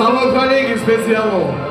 Salve pra especial.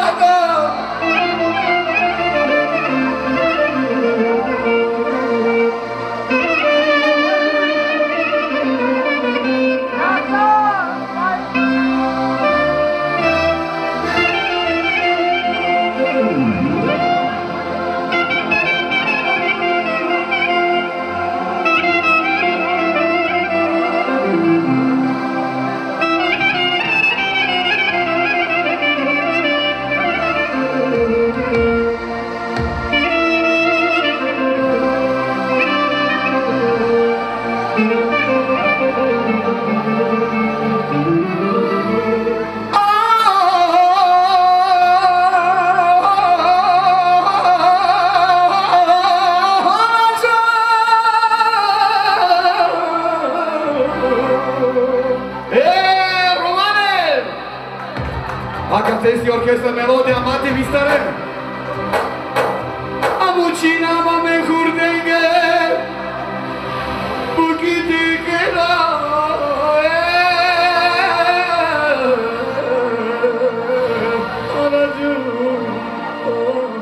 Acatesti Orchestra Melodia Mate Vistaren Amucina mame hurdenge Bukiti kera Araju Oh